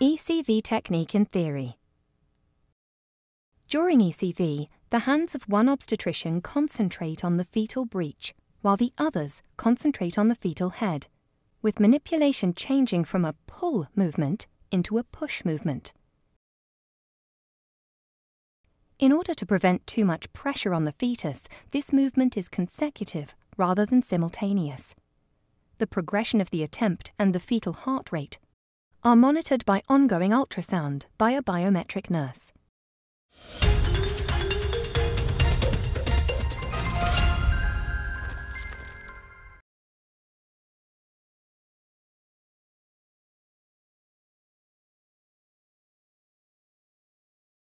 ECV technique in theory. During ECV, the hands of one obstetrician concentrate on the fetal breech, while the others concentrate on the fetal head, with manipulation changing from a pull movement into a push movement. In order to prevent too much pressure on the fetus, this movement is consecutive rather than simultaneous. The progression of the attempt and the fetal heart rate are monitored by ongoing ultrasound by a biometric nurse.